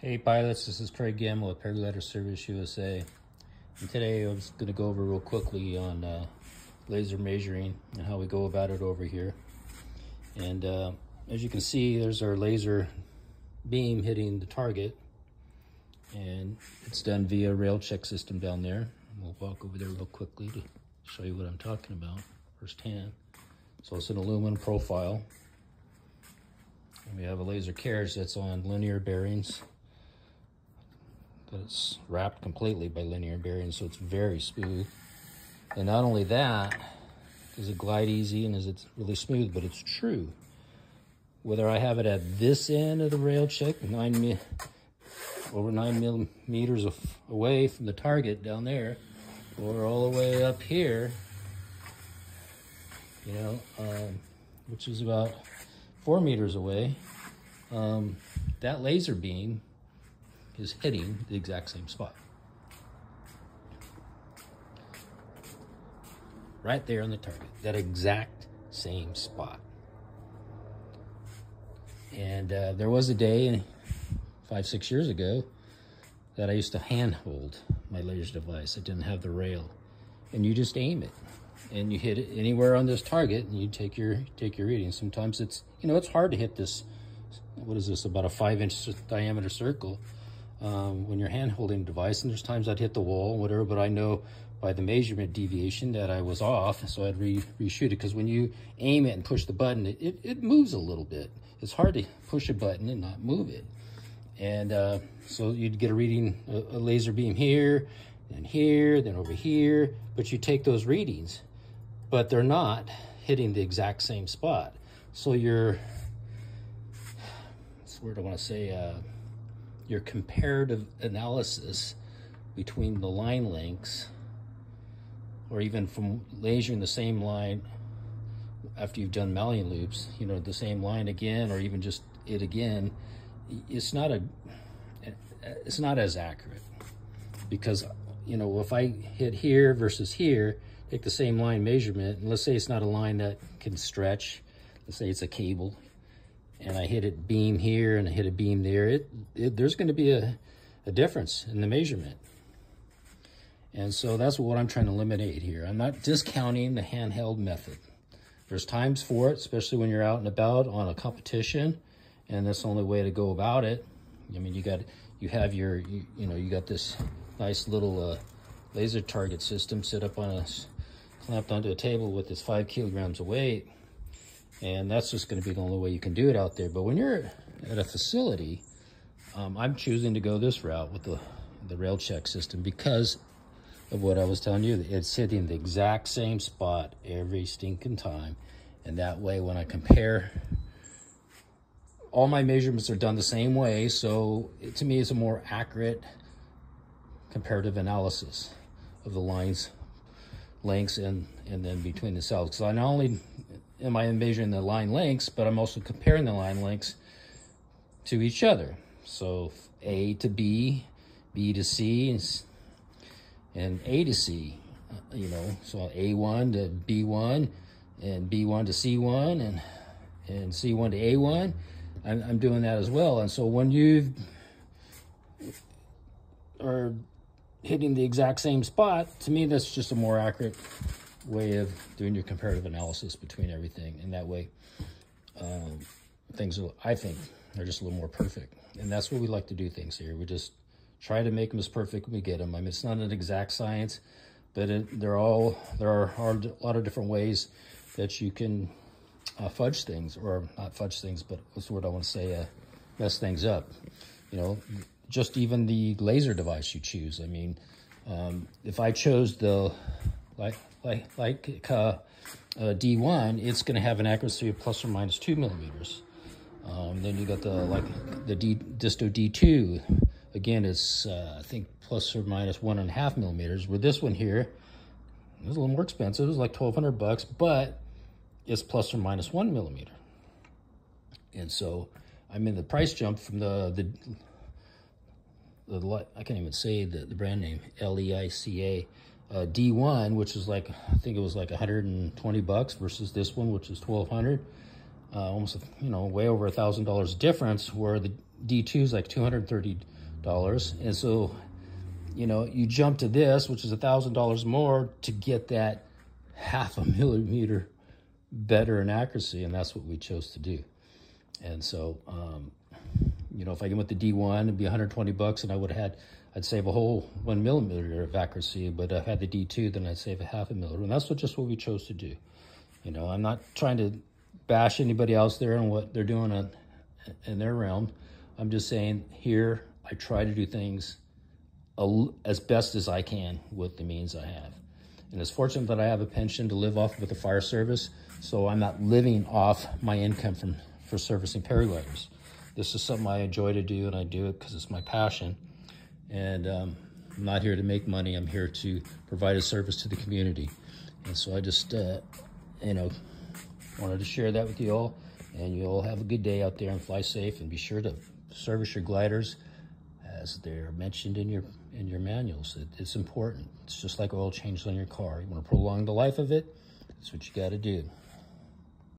Hey pilots, this is Craig Gamma at Paraglider Service USA. And today I'm just going to go over real quickly on uh, laser measuring and how we go about it over here. And uh, as you can see, there's our laser beam hitting the target. And it's done via rail check system down there. We'll walk over there real quickly to show you what I'm talking about firsthand. So it's an aluminum profile. And we have a laser carriage that's on linear bearings it's wrapped completely by linear bearings, so it's very smooth. And not only that, does it glide easy and is it really smooth, but it's true. Whether I have it at this end of the rail check, nine mi over nine millimeters away from the target down there, or all the way up here, you know, um, which is about four meters away, um, that laser beam is hitting the exact same spot. Right there on the target, that exact same spot. And uh, there was a day five, six years ago that I used to handhold my laser device. I didn't have the rail. And you just aim it and you hit it anywhere on this target and you take your take your reading. Sometimes it's, you know, it's hard to hit this, what is this, about a five inch diameter circle um, when you're hand holding a device. And there's times I'd hit the wall, whatever, but I know by the measurement deviation that I was off, so I'd re reshoot it. Because when you aim it and push the button, it, it, it, moves a little bit. It's hard to push a button and not move it. And uh, so you'd get a reading, a, a laser beam here, then here, then over here, but you take those readings, but they're not hitting the exact same spot. So you're, what's the word I want to say, uh, your comparative analysis between the line lengths or even from lasering the same line after you've done malleting loops, you know, the same line again or even just it again, it's not a it's not as accurate. Because you know if I hit here versus here, take the same line measurement, and let's say it's not a line that can stretch, let's say it's a cable, and I hit a beam here and I hit a beam there, it, it there's going to be a, a difference in the measurement. And so that's what I'm trying to eliminate here. I'm not discounting the handheld method. There's times for it, especially when you're out and about on a competition, and that's the only way to go about it. I mean, you got, you have your, you, you know, you got this nice little uh, laser target system set up on a, clamped onto a table with this five kilograms of weight and that's just going to be the only way you can do it out there. But when you're at a facility, um, I'm choosing to go this route with the, the rail check system because of what I was telling you. It's hitting the exact same spot every stinking time. And that way, when I compare, all my measurements are done the same way. So it, to me, it's a more accurate comparative analysis of the lines, lengths, and, and then between the cells. Because I not only am I measuring the line lengths, but I'm also comparing the line lengths to each other. So A to B, B to C, and, and A to C, uh, you know, so A1 to B1, and B1 to C1, and, and C1 to A1. I'm, I'm doing that as well. And so when you are hitting the exact same spot, to me, that's just a more accurate way of doing your comparative analysis between everything. And that way, um, things, will, I think, are just a little more perfect. And that's what we like to do things here. We just try to make them as perfect when we get them. I mean, it's not an exact science, but it, they're all, there are a lot of different ways that you can uh, fudge things, or not fudge things, but what's the word I want to say, uh, mess things up. You know, just even the laser device you choose. I mean, um, if I chose the like like like uh, uh, D1, it's going to have an accuracy of plus or minus two millimeters. Um, then you got the like the D, Disto D2. Again, it's uh, I think plus or minus one and a half millimeters. With this one here, it's a little more expensive. It's like twelve hundred bucks, but it's plus or minus one millimeter. And so, I mean, the price jump from the the the I can't even say the, the brand name L E I C A uh, D1, which is like, I think it was like 120 bucks versus this one, which is 1200 uh, almost, you know, way over a thousand dollars difference where the D2 is like $230. And so, you know, you jump to this, which is a $1,000 more to get that half a millimeter better in accuracy. And that's what we chose to do. And so, um, you know, if I went with the D1, it'd be 120 bucks and I would have had, I'd save a whole one millimeter of accuracy, but if I had the D2, then I'd save a half a millimeter. And that's what just what we chose to do. You know, I'm not trying to bash anybody else there and what they're doing in, in their realm. I'm just saying here, I try to do things as best as I can with the means I have. And it's fortunate that I have a pension to live off with the fire service, so I'm not living off my income from for servicing paragliders. This is something I enjoy to do, and I do it because it's my passion. And um, I'm not here to make money. I'm here to provide a service to the community. And so I just, uh, you know, wanted to share that with you all. And you all have a good day out there and fly safe. And be sure to service your gliders as they're mentioned in your in your manuals. It, it's important. It's just like oil changes on your car. You want to prolong the life of it. That's what you got to do.